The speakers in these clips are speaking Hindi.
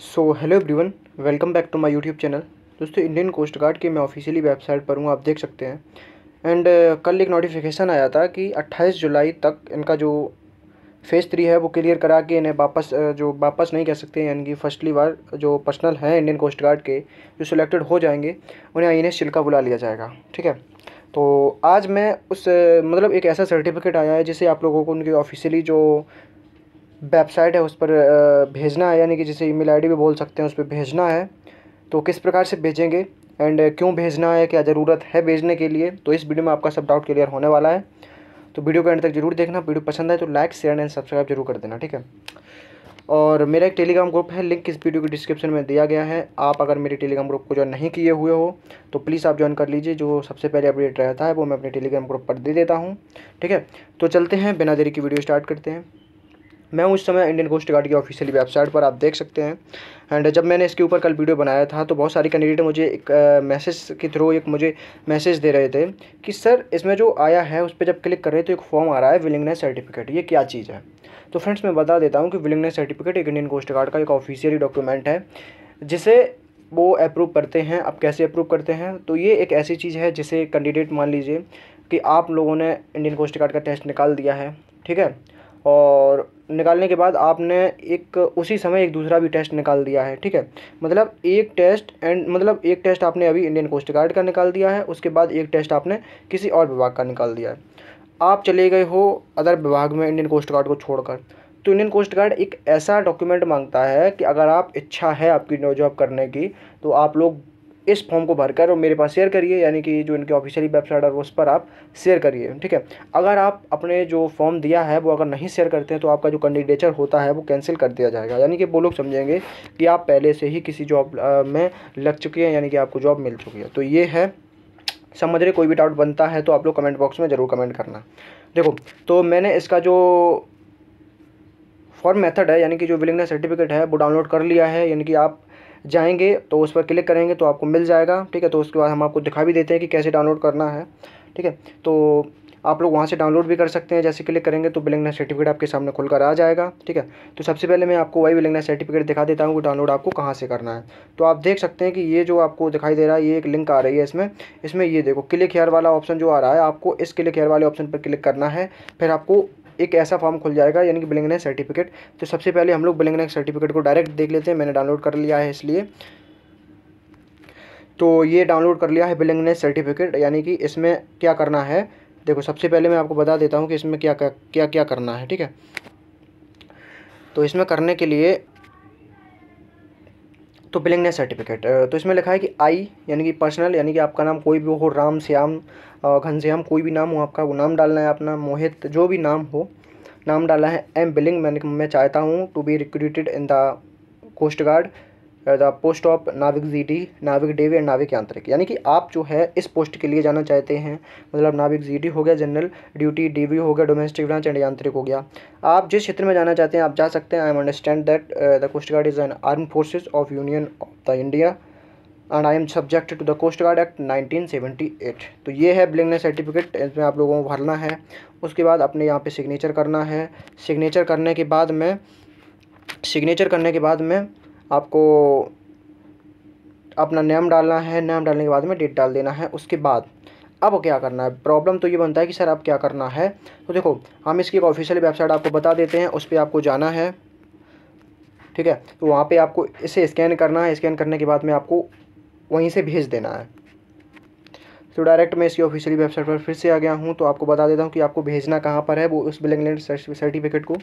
So hello everyone welcome back to my YouTube channel दोस्तों इंडियन कोस्ट गार्ड की मैं ऑफिशियली वेबसाइट पर हूँ आप देख सकते हैं। एंड uh, कल एक नोटिफिकेशन आया था कि 28 जुलाई तक इनका जो फ़ेज़ थ्री है वो क्लियर करा के इन्हें वापस uh, जो वापस नहीं कह सकते यानी कि फर्स्टली बार जो पर्सनल हैं इंडियन कोस्ट गार्ड के जो सिलेक्टेड हो जाएँगे उन्हें इन्हें शिल्का बुला लिया जाएगा ठीक है? तो आज मैं उस uh, मतलब एक ऐसा सर्टिफिकेट आया है जिसे आप लोगों को उनकी ऑफिशियली जो वेबसाइट है, उस पर भेजना है, यानी कि जिसे ईमेल आईडी भी बोल सकते हैं, उस पर भेजना है। तो किस प्रकार से भेजेंगे एंड क्यों भेजना है, क्या ज़रूरत है भेजने के लिए तो इस वीडियो में आपका सब डाउट क्लियर होने वाला है। तो वीडियो को एंड तक ज़रूर देखना, वीडियो पसंद आए तो लाइक, शेयर एंड सब्सक्राइब ज़रूर कर देना, ठीक है। और मेरा एक टेलीग्राम ग्रुप है, लिंक इस वीडियो के डिस्क्रिप्शन में दिया गया है। आप अगर मेरे टेलीग्राम ग्रुप को ज्वाइन नहीं किए हुए हो तो प्लीज़ आप ज्वाइन कर लीजिए, जो सबसे पहले अपडेट रहता है, वो मैं अपने टेलीग्राम ग्रुप पर दे देता हूँ, ठीक है। तो चलते हैं, बिना देरी की वीडियो स्टार्ट करते हैं। मैं उस समय इंडियन कोस्ट गार्ड की ऑफिशियली वेबसाइट पर, आप देख सकते हैं। एंड जब मैंने इसके ऊपर कल वीडियो बनाया था तो बहुत सारे कैंडिडेट मुझे एक मैसेज के थ्रू एक मुझे मैसेज दे रहे थे कि सर इसमें जो आया है, उस पर जब क्लिक कर रहे तो एक फॉर्म आ रहा है विलिंगनेस सर्टिफिकेट ये क्या चीज़ है? तो फ्रेंड्स मैं बता देता हूँ कि विलिंगनेस सर्टिफिकेट एक इंडियन कोस्ट गार्ड का एक ऑफिशियली डॉक्यूमेंट है, जिसे वो अप्रूव करते हैं। अब कैसे अप्रूव करते हैं? तो ये एक ऐसी चीज़ है, जिसे कैंडिडेट मान लीजिए कि आप लोगों ने इंडियन कोस्ट गार्ड का टेस्ट निकाल दिया है, ठीक है? और निकालने के बाद आपने एक, उसी समय एक दूसरा भी टेस्ट निकाल दिया है, ठीक है? मतलब एक टेस्ट एंड मतलब एक टेस्ट आपने अभी इंडियन कोस्ट गार्ड का निकाल दिया है, उसके बाद एक टेस्ट आपने किसी और विभाग का निकाल दिया है। आप चले गए हो अदर विभाग में इंडियन कोस्ट गार्ड को छोड़कर। तो इंडियन कोस्ट गार्ड एक ऐसा डॉक्यूमेंट माँगता है कि अगर आप इच्छा है आपकी नो जॉब करने की तो आप लोग इस फॉर्म को भरकर और मेरे पास शेयर करिए, यानी कि जो इनकी ऑफिशियली वेबसाइट है उस पर आप शेयर करिए, ठीक है? अगर आप अपने जो फॉर्म दिया है, वो अगर नहीं शेयर करते हैं तो आपका जो कैंडिडेचर होता है, वो कैंसिल कर दिया जाएगा। यानी कि वो लोग समझेंगे कि आप पहले से ही किसी जॉब में लग चुके हैं, यानी कि आपको जॉब मिल चुकी है। तो ये है। समझ रहे, कोई भी डाउट बनता है तो आप लोग कमेंट बॉक्स में ज़रूर कमेंट करना। देखो तो मैंने इसका जो फॉर्म मेथड है, यानी कि जो विलिंगनेस सर्टिफिकेट है, वो डाउनलोड कर लिया है। यानी कि आप जाएँगे तो उस पर क्लिक करेंगे तो आपको मिल जाएगा, ठीक है? तो उसके बाद हम आपको दिखा भी देते हैं कि कैसे डाउनलोड करना है, ठीक है? तो आप लोग वहाँ से डाउनलोड भी कर सकते हैं, जैसे क्लिक करेंगे तो बिलिंगनेस सर्टिफिकेट आपके सामने खुलकर आ जाएगा, ठीक है? तो सबसे पहले मैं आपको वही बिलिंगनेस सर्टिफिकेट दिखा देता हूँ कि डाउनलोड आपको कहाँ से करना है। तो आप देख सकते हैं कि ये जो आपको दिखाई दे रहा है, ये एक लिंक आ रही है इसमें। इसमें ये देखो, क्लिक हेयर वाला ऑप्शन जो आ रहा है, आपको इस क्लिक हेयर वाले ऑप्शन पर क्लिक करना है, फिर आपको एक ऐसा फॉर्म खुल जाएगा, यानी कि बिलिंगनेस सर्टिफिकेट। तो सबसे पहले हम लोग बिलिंगनेस सर्टिफिकेट को डायरेक्ट देख लेते हैं, मैंने डाउनलोड कर लिया है इसलिए। तो ये डाउनलोड कर लिया है बिलिंगनेस सर्टिफिकेट, यानी कि इसमें क्या करना है? देखो, सबसे पहले मैं आपको बता देता हूँ कि इसमें क्या क्या क्या करना है, ठीक है? तो इसमें करने के लिए तो बिलिंगनेस सर्टिफिकेट तो इसमें लिखा है कि आई यानी कि पर्सनल यानी कि आपका नाम कोई भी हो, राम श्याम घनश्याम कोई भी नाम हो आपका, वो नाम डालना है अपना, मोहित, जो भी नाम हो, नाम डाला है एम बिलिंग मैंने, मैं चाहता हूँ to be recruited in the coast guard the post of Navik G D Navik Davy and Navik Yantrik यानी कि आप जो है इस पोस्ट के लिए जाना चाहते हैं। मतलब नाविक जी डी हो गया जनरल ड्यूटी डीवी हो गया डोमेस्टिक ब्रांच एंड यांत्रिक हो गया। आप जिस क्षेत्र में जाना चाहते हैं, आप जा सकते हैं। I am understand that the coast guard is an arm forces of Union of the India and I am subject to the coast guard act 1978 तो ये है बिलिंगनेस सर्टिफिकेट इसमें आप लोगों को भरना है। उसके बाद अपने यहाँ पे सिग्नेचर करना है। सिग्नेचर करने के बाद में सिग्नेचर करने के बाद में आपको अपना नेम डालना है नेम डालने के बाद में डेट डाल देना है, उसके बाद। अब क्या करना है? प्रॉब्लम तो ये बनता है कि सर अब क्या करना है? तो देखो, हम इसकी एक ऑफिशियल वेबसाइट आपको बता देते हैं, उस पर आपको जाना है। ठीक है? तो वहाँ पे आपको इसे स्कैन करना है स्कैन करने के बाद में आपको वहीं से भेज देना है। तो डायरेक्ट मैं इसकी ऑफिशियली वेबसाइट पर फिर से आ गया हूँ तो आपको बता देता हूँ कि आपको भेजना कहाँ पर है, वो उस बिलिंगलैंड सर्टिफिकेट को।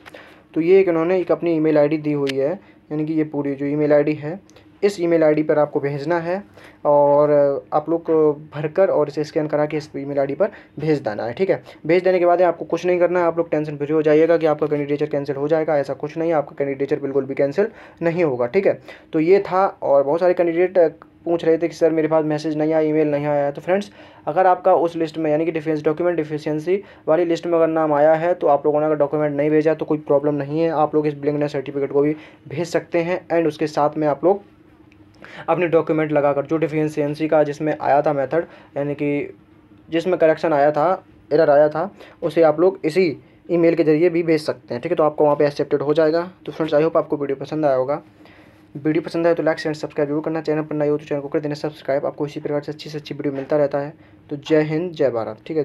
तो ये एक इन्होंने एक अपनी ईमेल आईडी दी हुई है यानी कि ये पूरी जो ईमेल आईडी है, इस ईमेल आईडी पर आपको भेजना है और आप लोग भरकर और इसे स्कैन करा के इस ईमेल आईडी पर भेज देना है, ठीक है? भेज देने के बाद आपको कुछ नहीं करना है आप लोग टेंशन फ्री हो जाइएगा कि आपका कैंडिडेचर कैंसिल हो जाएगा, ऐसा कुछ नहीं है आपका कैंडिडेचर बिल्कुल भी कैंसिल नहीं होगा, ठीक है? तो ये था और बहुत सारे कैंडिडेट पूछ रहे थे कि सर मेरे पास मैसेज नहीं आया, ईमेल नहीं आया तो फ्रेंड्स, अगर आपका उस लिस्ट में, यानी कि डिफेंस, डॉक्यूमेंट डिफिशियंसी वाली लिस्ट में अगर नाम आया है तो आप लोगों ने अगर डॉक्यूमेंट नहीं भेजा तो कोई प्रॉब्लम नहीं है। आप लोग इस ब्लिंगनेस सर्टिफिकेट को भी भेज सकते हैं एंड उसके साथ में आप लोग अपने डॉक्यूमेंट लगाकर, जो डिफिशियंसी का जिसमें आया था मेथड, यानी कि जिसमें करेक्शन आया था, एरर आया था, उसे आप लोग इसी ईमेल के ज़रिए भी भेज सकते हैं। ठीक है तो आपको वहाँ पे एक्सेप्टेड हो जाएगा। तो फ्रेंड्स, आई होप आपको वीडियो पसंद आया होगा। वीडियो पसंद आए तो लाइक एंड सब्सक्राइब ज़रूर करना। चैनल पर नए हो तो चैनल को कर देना सब्सक्राइब। आपको इसी प्रकार से अच्छी से अच्छी वीडियो मिलता रहता है। तो जय हिंद, जय भारत। ठीक है